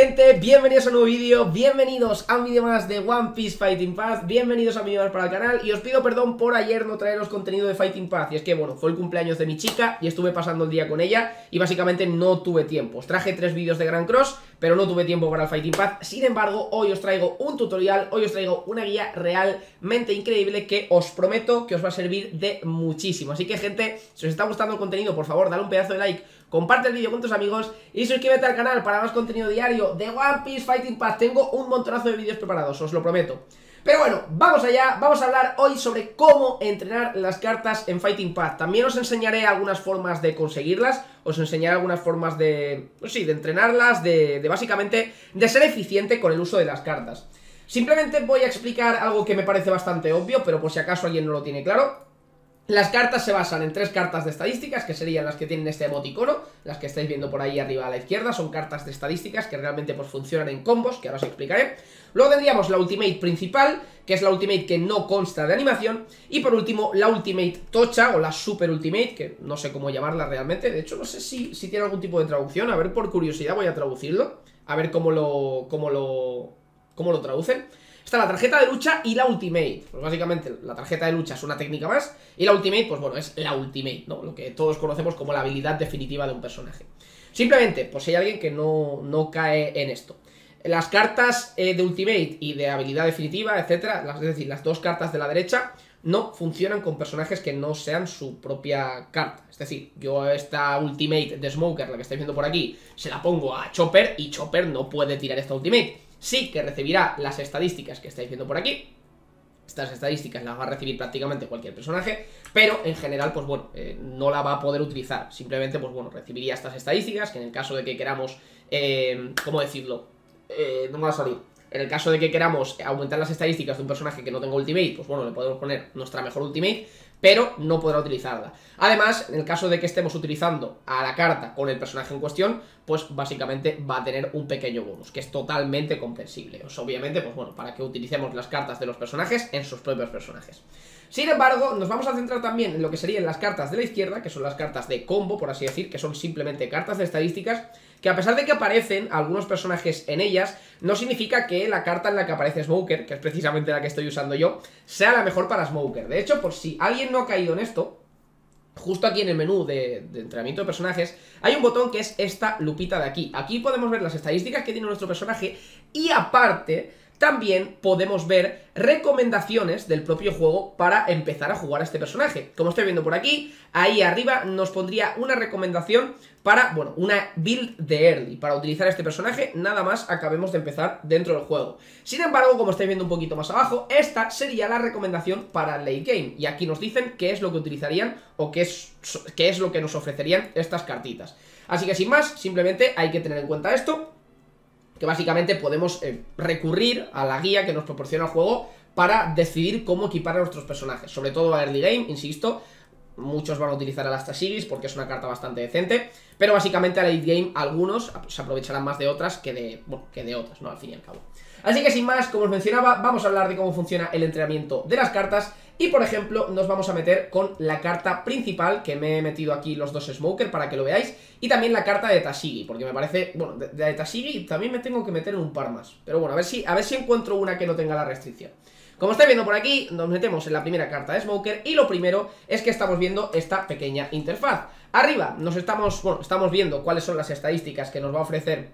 gente? Bienvenidos a un nuevo vídeo, bienvenidos a un vídeo más de One Piece Fighting Path Bienvenidos a mi vídeo para el canal y os pido perdón por ayer no traeros contenido de Fighting Path Y es que bueno, fue el cumpleaños de mi chica y estuve pasando el día con ella y básicamente no tuve tiempo Os traje tres vídeos de Grand Cross, pero no tuve tiempo para el Fighting Path Sin embargo, hoy os traigo un tutorial, hoy os traigo una guía realmente increíble que os prometo que os va a servir de muchísimo Así que gente, si os está gustando el contenido, por favor, dale un pedazo de like comparte el vídeo con tus amigos y suscríbete al canal para más contenido diario de One Piece Fighting Path. Tengo un montonazo de vídeos preparados, os lo prometo. Pero bueno, vamos allá, vamos a hablar hoy sobre cómo entrenar las cartas en Fighting Path. También os enseñaré algunas formas de conseguirlas, os enseñaré algunas formas de, pues sí, de entrenarlas, de, de básicamente, de ser eficiente con el uso de las cartas. Simplemente voy a explicar algo que me parece bastante obvio, pero por si acaso alguien no lo tiene claro. Las cartas se basan en tres cartas de estadísticas, que serían las que tienen este emoticono, las que estáis viendo por ahí arriba a la izquierda, son cartas de estadísticas que realmente pues funcionan en combos, que ahora os explicaré. Luego tendríamos la ultimate principal, que es la ultimate que no consta de animación, y por último la ultimate tocha, o la super ultimate, que no sé cómo llamarla realmente, de hecho no sé si, si tiene algún tipo de traducción, a ver por curiosidad voy a traducirlo, a ver cómo lo, cómo lo, cómo lo traducen. Está la tarjeta de lucha y la ultimate. Pues básicamente la tarjeta de lucha es una técnica más y la ultimate, pues bueno, es la ultimate, ¿no? Lo que todos conocemos como la habilidad definitiva de un personaje. Simplemente, pues si hay alguien que no, no cae en esto. Las cartas eh, de ultimate y de habilidad definitiva, etcétera, es decir, las dos cartas de la derecha no funcionan con personajes que no sean su propia carta. Es decir, yo esta ultimate de Smoker, la que estáis viendo por aquí, se la pongo a Chopper y Chopper no puede tirar esta ultimate sí que recibirá las estadísticas que estáis viendo por aquí. Estas estadísticas las va a recibir prácticamente cualquier personaje, pero en general, pues bueno, eh, no la va a poder utilizar. Simplemente, pues bueno, recibiría estas estadísticas, que en el caso de que queramos, eh, ¿cómo decirlo? Eh, no me va a salir. En el caso de que queramos aumentar las estadísticas de un personaje que no tenga ultimate, pues bueno, le podemos poner nuestra mejor ultimate, pero no podrá utilizarla. Además, en el caso de que estemos utilizando a la carta con el personaje en cuestión, pues básicamente va a tener un pequeño bonus, que es totalmente comprensible. Obviamente, pues bueno, para que utilicemos las cartas de los personajes en sus propios personajes. Sin embargo, nos vamos a centrar también en lo que serían las cartas de la izquierda, que son las cartas de combo, por así decir, que son simplemente cartas de estadísticas, que a pesar de que aparecen algunos personajes en ellas, no significa que la carta en la que aparece Smoker, que es precisamente la que estoy usando yo, sea la mejor para Smoker. De hecho, por si alguien no ha caído en esto, justo aquí en el menú de, de, entrenamiento de personajes, hay un botón que es esta lupita de aquí. Aquí podemos ver las estadísticas que tiene nuestro personaje y aparte también podemos ver recomendaciones del propio juego para empezar a jugar a este personaje. Como estoy viendo por aquí, ahí arriba nos pondría una recomendación para, bueno, una build de early, para utilizar este personaje, nada más acabemos de empezar dentro del juego. Sin embargo, como estáis viendo un poquito más abajo, esta sería la recomendación para late game, y aquí nos dicen qué es lo que utilizarían o qué es, qué es lo que nos ofrecerían estas cartitas. Así que sin más, simplemente hay que tener en cuenta esto, que básicamente podemos eh, recurrir a la guía que nos proporciona el juego para decidir cómo equipar a nuestros personajes, sobre todo a early game, insisto, muchos van a utilizar a las porque es una carta bastante decente, pero básicamente a late game algunos se aprovecharán más de otras que de, que de otras, ¿no? Al fin y al cabo. Así que sin más, como os mencionaba, vamos a hablar de cómo funciona el entrenamiento de las cartas. Y por ejemplo nos vamos a meter con la carta principal, que me he metido aquí los dos Smoker para que lo veáis Y también la carta de Tashigi, porque me parece, bueno, de, de Tashigi también me tengo que meter en un par más. Pero bueno, a ver, si, a ver si encuentro una que no tenga la restricción. Como estáis viendo por aquí, nos metemos en la primera carta de Smoker y lo primero es que estamos viendo esta pequeña interfaz. Arriba nos estamos, bueno, estamos viendo cuáles son las estadísticas que nos va a ofrecer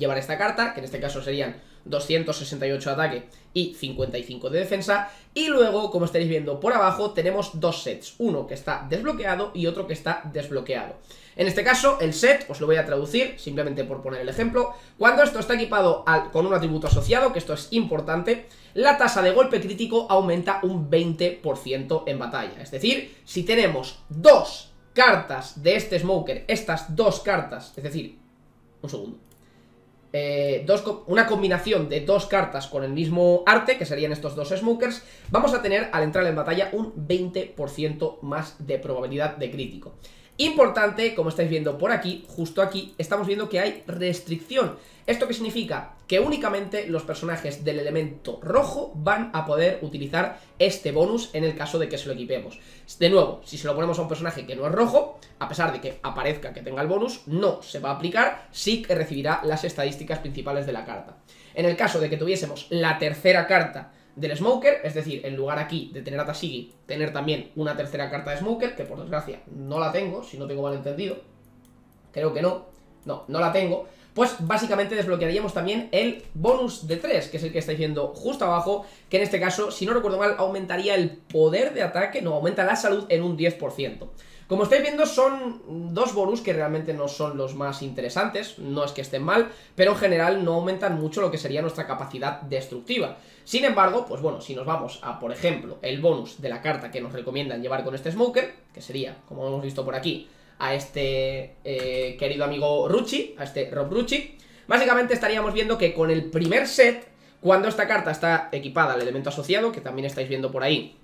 llevar esta carta, que en este caso serían 268 de ataque y 55 de defensa. Y luego, como estáis viendo por abajo, tenemos dos sets. Uno que está desbloqueado y otro que está desbloqueado. En este caso, el set, os lo voy a traducir, simplemente por poner el ejemplo. Cuando esto está equipado con un atributo asociado, que esto es importante, la tasa de golpe crítico aumenta un 20% en batalla. Es decir, si tenemos dos cartas de este Smoker, estas dos cartas, es decir, un segundo eh, dos, una combinación de dos cartas con el mismo arte, que serían estos dos smokers, vamos a tener al entrar en batalla un 20% más de probabilidad de crítico. Importante, como estáis viendo por aquí, justo aquí, estamos viendo que hay restricción. ¿Esto qué significa? Que únicamente los personajes del elemento rojo van a poder utilizar este bonus en el caso de que se lo equipemos. De nuevo, si se lo ponemos a un personaje que no es rojo, a pesar de que aparezca que tenga el bonus, no se va a aplicar, sí que recibirá las estadísticas principales de la carta. En el caso de que tuviésemos la tercera carta del Smoker, es decir, en lugar aquí de tener a Tashigi, tener también una tercera carta de Smoker, que por desgracia no la tengo, si no tengo mal entendido, creo que no, no, no la tengo, pues básicamente desbloquearíamos también el bonus de 3, que es el que estáis viendo justo abajo, que en este caso, si no recuerdo mal, aumentaría el poder de ataque, no, aumenta la salud en un 10%. Como estáis viendo son dos bonus que realmente no son los más interesantes, no es que estén mal, pero en general no aumentan mucho lo que sería nuestra capacidad destructiva. Sin embargo, pues bueno, si nos vamos a, por ejemplo, el bonus de la carta que nos recomiendan llevar con este Smoker, que sería, como hemos visto por aquí, a este eh, querido amigo Ruchi, a este Rob Ruchi, básicamente estaríamos viendo que con el primer set, cuando esta carta está equipada al elemento asociado, que también estáis viendo por ahí,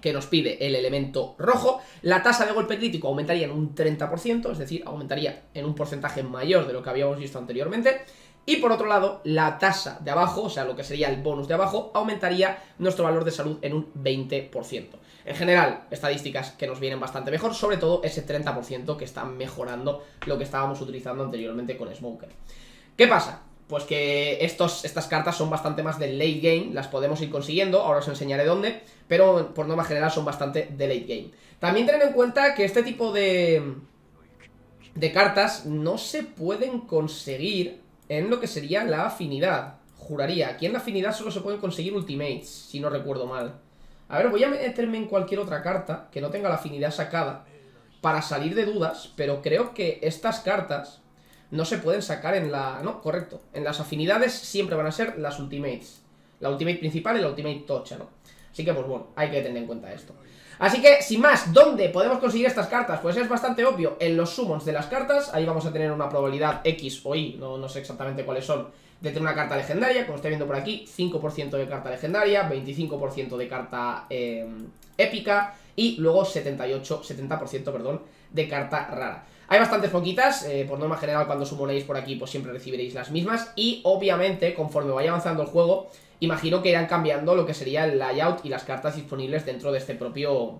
que nos pide el elemento rojo, la tasa de golpe crítico aumentaría en un 30%, es decir, aumentaría en un porcentaje mayor de lo que habíamos visto anteriormente, y por otro lado, la tasa de abajo, o sea, lo que sería el bonus de abajo, aumentaría nuestro valor de salud en un 20%. En general, estadísticas que nos vienen bastante mejor, sobre todo ese 30% que está mejorando lo que estábamos utilizando anteriormente con Smoker. ¿Qué pasa? Pues que estos, estas cartas son bastante más de late game, las podemos ir consiguiendo, ahora os enseñaré dónde, pero por norma general son bastante de late game. También tened en cuenta que este tipo de, de cartas no se pueden conseguir en lo que sería la afinidad, juraría. Aquí en la afinidad solo se pueden conseguir ultimates, si no recuerdo mal. A ver, voy a meterme en cualquier otra carta que no tenga la afinidad sacada para salir de dudas, pero creo que estas cartas no se pueden sacar en la... No, correcto. En las afinidades siempre van a ser las ultimates. La ultimate principal y la ultimate tocha, ¿no? Así que, pues bueno, hay que tener en cuenta esto. Así que, sin más, ¿dónde podemos conseguir estas cartas? Pues es bastante obvio, en los summons de las cartas, ahí vamos a tener una probabilidad X o Y, no, no sé exactamente cuáles son, de tener una carta legendaria, como estáis viendo por aquí, 5% de carta legendaria, 25% de carta eh, épica y luego 78, 70%, perdón, de carta rara. Hay bastantes poquitas, eh, por norma general cuando sumonéis por aquí pues siempre recibiréis las mismas y obviamente conforme vaya avanzando el juego imagino que irán cambiando lo que sería el layout y las cartas disponibles dentro de este propio...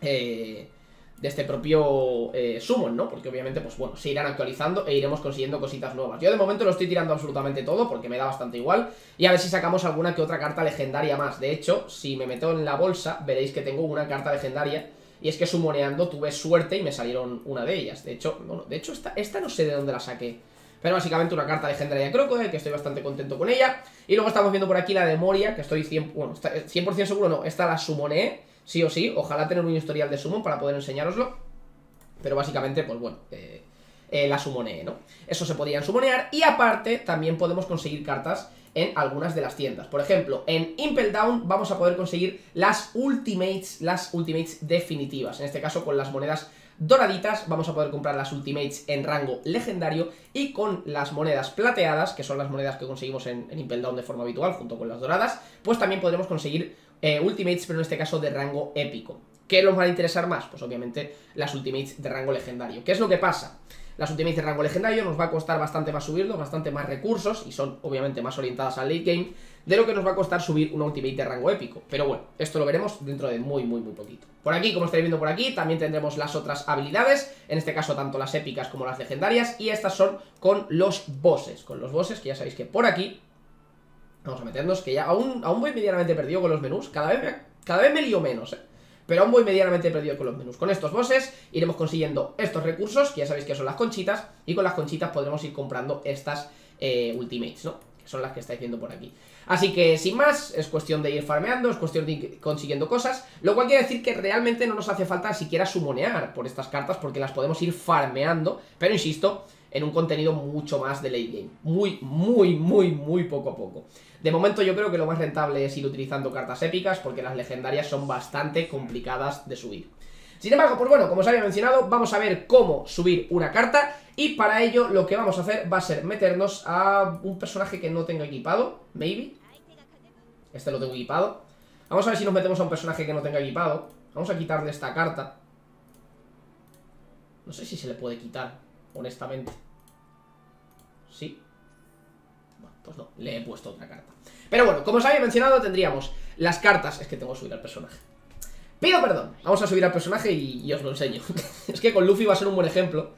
Eh, de este propio eh, ¿no? Porque obviamente, pues bueno, se irán actualizando e iremos consiguiendo cositas nuevas. Yo de momento lo estoy tirando absolutamente todo porque me da bastante igual y a ver si sacamos alguna que otra carta legendaria más. De hecho, si me meto en la bolsa, veréis que tengo una carta legendaria y es que sumoneando tuve suerte y me salieron una de ellas. De hecho, bueno, de hecho esta, esta no sé de dónde la saqué. Pero básicamente una carta legendaria de Crocodile, que estoy bastante contento con ella. Y luego estamos viendo por aquí la de Moria, que estoy 100%, bueno, 100 seguro no, esta la sumoné, sí o sí. Ojalá tener un historial de summon para poder enseñároslo. Pero básicamente, pues bueno, eh, eh, la sumoné, ¿no? Eso se podían sumonear. Y aparte, también podemos conseguir cartas en algunas de las tiendas. Por ejemplo, en Impel Down vamos a poder conseguir las Ultimates, las Ultimates definitivas. En este caso con las monedas doraditas vamos a poder comprar las Ultimates en rango legendario y con las monedas plateadas, que son las monedas que conseguimos en, Impel Down de forma habitual junto con las doradas, pues también podremos conseguir eh, Ultimates, pero en este caso de rango épico. ¿Qué nos va a interesar más? Pues obviamente las Ultimates de rango legendario. ¿Qué es lo que pasa? Las Ultimates de rango legendario nos va a costar bastante más subirlo, bastante más recursos, y son obviamente más orientadas al late game, de lo que nos va a costar subir una Ultimate de rango épico. Pero bueno, esto lo veremos dentro de muy, muy, muy poquito. Por aquí, como estáis viendo por aquí, también tendremos las otras habilidades, en este caso tanto las épicas como las legendarias, y estas son con los bosses, con los bosses, que ya sabéis que por aquí, vamos a meternos, que ya aún, aún voy medianamente perdido con los menús, cada vez me, cada vez me lío menos, eh. Pero aún voy medianamente perdido con los menús. Con estos bosses iremos consiguiendo estos recursos, que ya sabéis que son las conchitas, y con las conchitas podremos ir comprando estas eh, ultimates, ¿no? Que son las que estáis viendo por aquí. Así que, sin más, es cuestión de ir farmeando, es cuestión de ir consiguiendo cosas, lo cual quiere decir que realmente no nos hace falta siquiera sumonear por estas cartas, porque las podemos ir farmeando, pero insisto, en un contenido mucho más de late game. Muy, muy, muy, muy poco a poco. De momento yo creo que lo más rentable es ir utilizando cartas épicas porque las legendarias son bastante complicadas de subir. Sin embargo, pues bueno, como os había mencionado, vamos a ver cómo subir una carta y para ello lo que vamos a hacer va a ser meternos a un personaje que no tenga equipado, maybe. Este lo tengo equipado. Vamos a ver si nos metemos a un personaje que no tenga equipado. Vamos a quitarle esta carta. No sé si se le puede quitar, honestamente. ¿Sí? Bueno, pues no, le he puesto otra carta. Pero bueno, como os había mencionado, tendríamos las cartas... Es que tengo que subir al personaje. Pido perdón. Vamos a subir al personaje y, os lo enseño. es que con Luffy va a ser un buen ejemplo.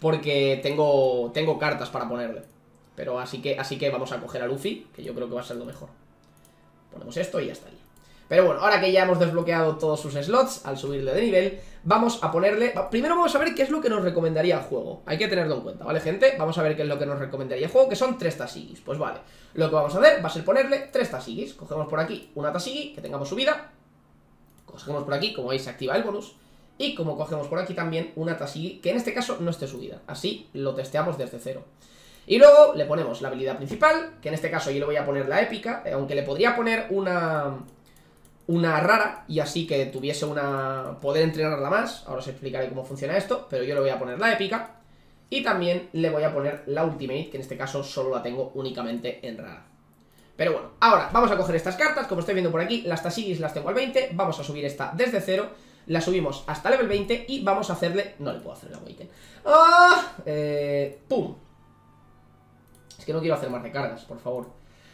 Porque tengo, tengo cartas para ponerle. Pero así que, así que vamos a coger a Luffy, que yo creo que va a ser lo mejor. Ponemos esto y ya estaría. Pero bueno, ahora que ya hemos desbloqueado todos sus slots, al subirle de nivel, vamos a ponerle... Primero vamos a ver qué es lo que nos recomendaría el juego. Hay que tenerlo en cuenta, ¿vale, gente? Vamos a ver qué es lo que nos recomendaría el juego, que son tres Tasigis. Pues vale, lo que vamos a hacer va a ser ponerle tres Tasigis. Cogemos por aquí una Tasigi, que tengamos subida. Cogemos por aquí, como veis, se activa el bonus. Y como cogemos por aquí también una Tasigi, que en este caso no esté subida. Así lo testeamos desde cero. Y luego le ponemos la habilidad principal, que en este caso yo le voy a poner la épica, eh, aunque le podría poner una una rara y así que tuviese una... poder entrenarla más, ahora os explicaré cómo funciona esto, pero yo le voy a poner la épica y también le voy a poner la ultimate, que en este caso solo la tengo únicamente en rara. Pero bueno, ahora vamos a coger estas cartas, como estáis viendo por aquí, las Tasigis las tengo al 20, vamos a subir esta desde cero, la subimos hasta level 20 y vamos a hacerle... no le puedo hacer la Awaken. ¡Ah! Eh, ¡Pum! Es que no quiero hacer más recargas, por favor.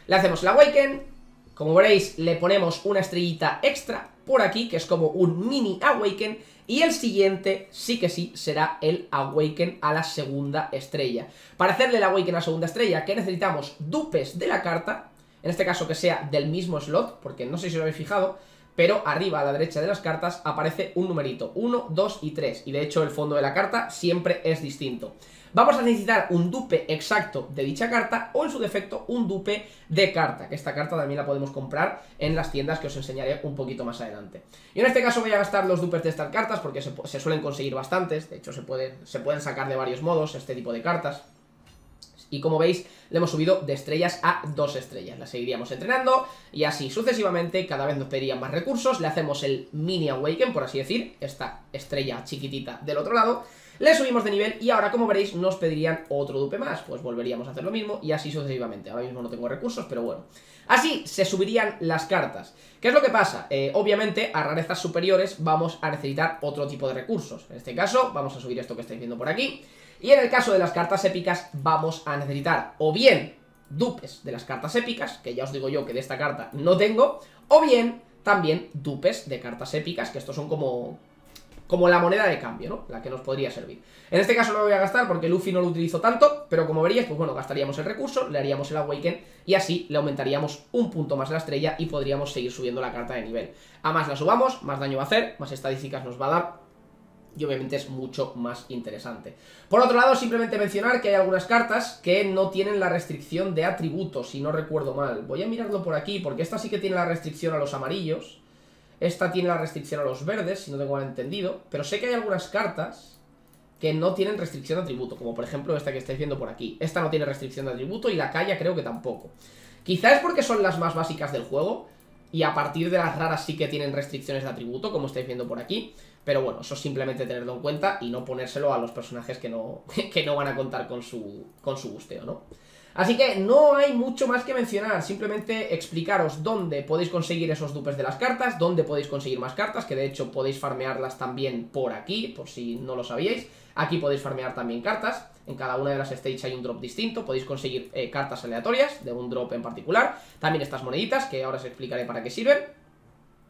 Le hacemos la Awaken, como veréis, le ponemos una estrellita extra por aquí, que es como un mini Awaken, y el siguiente sí que sí será el Awaken a la segunda estrella. Para hacerle el Awaken a la segunda estrella, ¿qué necesitamos? Dupes de la carta, en este caso que sea del mismo slot, porque no sé si os habéis fijado, pero arriba a la derecha de las cartas aparece un numerito, 1, 2 y 3, y de hecho el fondo de la carta siempre es distinto. Vamos a necesitar un dupe exacto de dicha carta o en su defecto un dupe de carta, que esta carta también la podemos comprar en las tiendas que os enseñaré un poquito más adelante. Y en este caso voy a gastar los dupes de estas cartas porque se, suelen conseguir bastantes, de hecho se, se pueden sacar de varios modos este tipo de cartas. Y como veis, le hemos subido de estrellas a dos estrellas. La seguiríamos entrenando y así sucesivamente, cada vez nos pedirían más recursos. Le hacemos el mini awaken, por así decir, esta estrella chiquitita del otro lado. Le subimos de nivel y ahora, como veréis, nos pedirían otro dupe más. Pues volveríamos a hacer lo mismo y así sucesivamente. Ahora mismo no tengo recursos, pero bueno. Así se subirían las cartas. ¿Qué es lo que pasa? Eh, obviamente, a rarezas superiores vamos a necesitar otro tipo de recursos. En este caso, vamos a subir esto que estáis viendo por aquí. Y en el caso de las cartas épicas, vamos a necesitar o bien dupes de las cartas épicas, que ya os digo yo que de esta carta no tengo, o bien también dupes de cartas épicas, que estos son como como la moneda de cambio, ¿no? La que nos podría servir. En este caso no lo voy a gastar porque Luffy no lo utilizo tanto, pero como veríais, pues bueno, gastaríamos el recurso, le haríamos el Awaken y así le aumentaríamos un punto más la estrella y podríamos seguir subiendo la carta de nivel. A más la subamos, más daño va a hacer, más estadísticas nos va a dar y obviamente es mucho más interesante. Por otro lado, simplemente mencionar que hay algunas cartas que no tienen la restricción de atributos, si no recuerdo mal. Voy a mirarlo por aquí, porque esta sí que tiene la restricción a los amarillos. Esta tiene la restricción a los verdes, si no tengo mal entendido. Pero sé que hay algunas cartas que no tienen restricción de atributo. Como por ejemplo esta que estáis viendo por aquí. Esta no tiene restricción de atributo y la calla creo que tampoco. Quizás es porque son las más básicas del juego. Y a partir de las raras sí que tienen restricciones de atributo, como estáis viendo por aquí. Pero bueno, eso simplemente tenerlo en cuenta y no ponérselo a los personajes que no, que no van a contar con su, con su gusteo, ¿no? Así que no hay mucho más que mencionar, simplemente explicaros dónde podéis conseguir esos dupes de las cartas, dónde podéis conseguir más cartas, que de hecho podéis farmearlas también por aquí, por si no lo sabíais. Aquí podéis farmear también cartas, en cada una de las stages hay un drop distinto, podéis conseguir eh, cartas aleatorias de un drop en particular, también estas moneditas, que ahora os explicaré para qué sirven.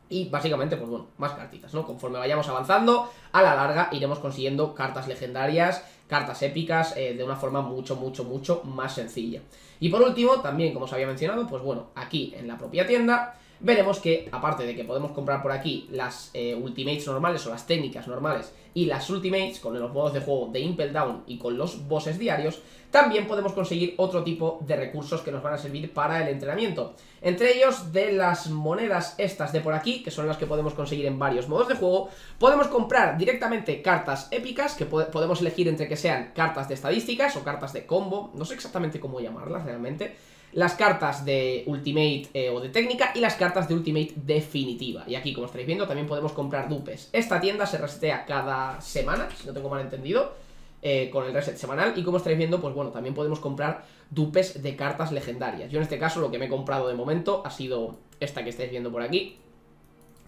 Y básicamente, pues bueno, más cartitas, ¿no? Conforme vayamos avanzando, a la larga iremos consiguiendo cartas legendarias, cartas épicas eh, de una forma mucho, mucho, mucho más sencilla. Y por último, también como os había mencionado, pues bueno, aquí en la propia tienda veremos que, aparte de que podemos comprar por aquí las eh, ultimates normales o las técnicas normales y las ultimates con los modos de juego de Impel Down y con los bosses diarios, también podemos conseguir otro tipo de recursos que nos van a servir para el entrenamiento. Entre ellos, de las monedas estas de por aquí, que son las que podemos conseguir en varios modos de juego, podemos comprar directamente cartas épicas, que podemos elegir entre que sean cartas de estadísticas o cartas de combo, no sé exactamente cómo llamarlas realmente, las cartas de Ultimate eh, o de técnica y las cartas de Ultimate definitiva. Y aquí, como estáis viendo, también podemos comprar dupes. Esta tienda se resetea cada semana, si no tengo mal entendido, eh, con el reset semanal. Y como estáis viendo, pues bueno, también podemos comprar dupes de cartas legendarias. Yo en este caso lo que me he comprado de momento ha sido esta que estáis viendo por aquí,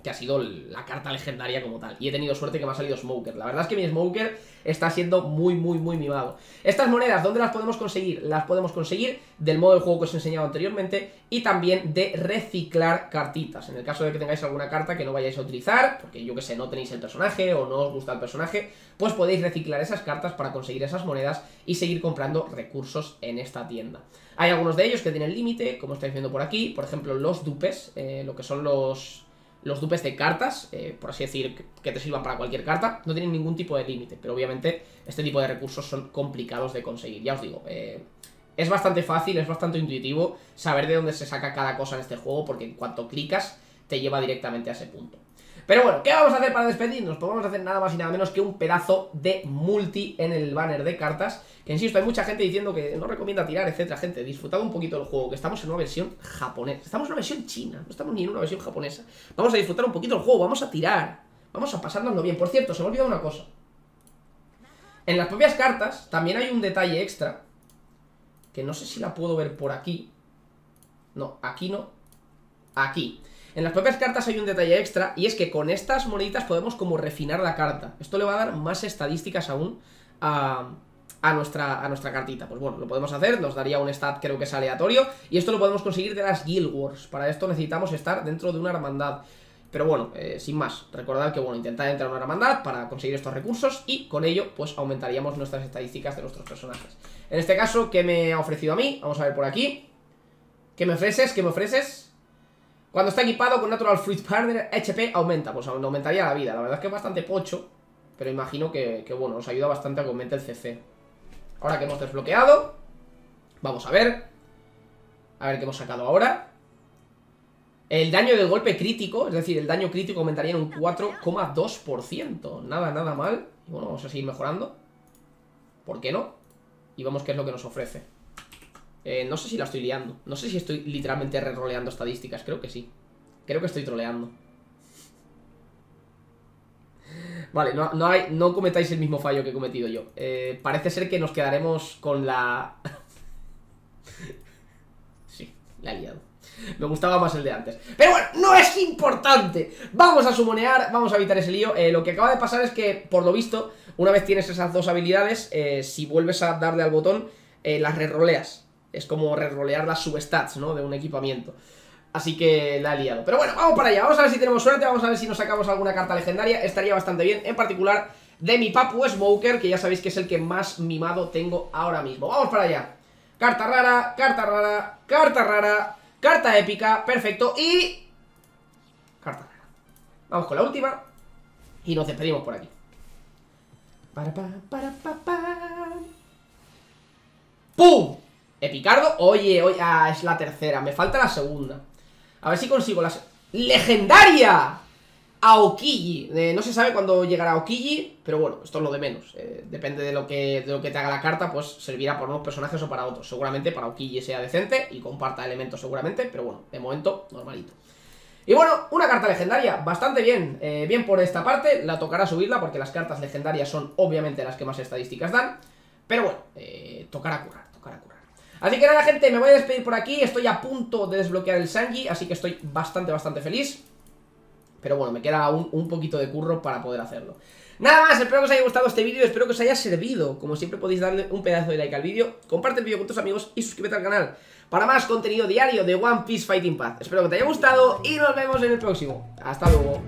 que ha sido la carta legendaria como tal. Y he tenido suerte que me ha salido Smoker. La verdad es que mi Smoker está siendo muy, muy, muy mimado. Estas monedas, ¿dónde las podemos conseguir? Las podemos conseguir del modo de juego que os he enseñado anteriormente y también de reciclar cartitas. En el caso de que tengáis alguna carta que no vayáis a utilizar, porque yo que sé, no tenéis el personaje o no os gusta el personaje, pues podéis reciclar esas cartas para conseguir esas monedas y seguir comprando recursos en esta tienda. Hay algunos de ellos que tienen límite, como estáis viendo por aquí, por ejemplo los dupes, eh, lo que son los los dupes de cartas, eh, por así decir, que te sirvan para cualquier carta, no tienen ningún tipo de límite, pero obviamente este tipo de recursos son complicados de conseguir, ya os digo, eh, es bastante fácil, es bastante intuitivo saber de dónde se saca cada cosa en este juego, porque en cuanto clicas te lleva directamente a ese punto. Pero bueno, ¿qué vamos a hacer para despedirnos? Pues vamos a hacer nada más y nada menos que un pedazo de multi en el banner de cartas Que insisto, hay mucha gente diciendo que no recomienda tirar, etcétera. Gente, disfrutad un poquito del juego, que estamos en una versión japonesa. Estamos en una versión china, no estamos ni en una versión japonesa. Vamos a disfrutar un poquito del juego, vamos a tirar Vamos a pasárnoslo bien. Por cierto, se me ha olvidado una cosa. En las propias cartas también hay un detalle extra Que no sé si la puedo ver por aquí. No, aquí no Aquí en las propias cartas hay un detalle extra y es que con estas moneditas podemos como refinar la carta. Esto le va a dar más estadísticas aún a, nuestra, cartita. Pues bueno, lo podemos hacer, nos daría un stat creo que es aleatorio y esto lo podemos conseguir de las Guild Wars. Para esto necesitamos estar dentro de una hermandad. Pero bueno, eh, sin más, recordad que bueno, intentar entrar a una hermandad para conseguir estos recursos y con ello pues aumentaríamos nuestras estadísticas de nuestros personajes. En este caso, ¿qué me ha ofrecido a mí? Vamos a ver por aquí. ¿Qué me ofreces? ¿Qué me ofreces? Cuando está equipado con Natural Fruit Partner, HP aumenta. Pues aumentaría la vida. La verdad es que es bastante pocho. Pero imagino que, bueno, nos ayuda bastante a que aumente el CC. Ahora que hemos desbloqueado. Vamos a ver. A ver qué hemos sacado ahora. El daño del golpe crítico, es decir, el daño crítico aumentaría en un 4,2%. Nada, nada mal. Bueno, vamos a seguir mejorando. ¿Por qué no? Y vamos qué es lo que nos ofrece. Eh, no sé si la estoy liando. No sé si estoy literalmente re-roleando estadísticas. Creo que sí. Creo que estoy troleando. Vale, no, no, hay, no cometáis el mismo fallo que he cometido yo. Eh, parece ser que nos quedaremos con la... sí, la he liado. Me gustaba más el de antes. Pero bueno, no es importante. Vamos a sumonear, vamos a evitar ese lío. Eh, lo que acaba de pasar es que, por lo visto, una vez tienes esas dos habilidades, si vuelves a darle al botón, las re-roleas. Es como rerolear las substats, ¿no? De un equipamiento. Así que la he liado. Pero bueno, vamos para allá. Vamos a ver si tenemos suerte. Vamos a ver si nos sacamos alguna carta legendaria. Estaría bastante bien. En particular de mi Papu Smoker, que ya sabéis que es el que más mimado tengo ahora mismo. Vamos para allá. Carta rara, carta rara, carta rara, carta épica. Perfecto. Y... Carta rara. Vamos con la última. Y nos despedimos por aquí. Para, para, para, para, ¡Pum! Epicardo, oye, oye, ah, es la tercera, me falta la segunda. A ver si consigo la... ¡Legendaria! Aokiji, eh, no se sabe cuándo llegará Aokiji, pero bueno, esto es lo de menos. Eh, Depende de lo, que, de lo que te haga la carta, pues servirá para unos personajes o para otros. Seguramente para Aokiji sea decente y comparta elementos seguramente Pero bueno, de momento, normalito. Y bueno, una carta legendaria, bastante bien. Eh, Bien por esta parte, la tocará subirla porque las cartas legendarias son obviamente las que más estadísticas dan Pero bueno, tocará curar, tocará curar Así que nada, gente, me voy a despedir por aquí. Estoy a punto de desbloquear el Sanji Así que estoy bastante, bastante feliz. Pero bueno, me queda aún un poquito de curro para poder hacerlo. Nada más, espero que os haya gustado este vídeo Espero que os haya servido. Como siempre podéis darle un pedazo de like al vídeo Comparte el vídeo con tus amigos y suscríbete al canal Para más contenido diario de One Piece Fighting Path. Espero que te haya gustado y nos vemos en el próximo. Hasta luego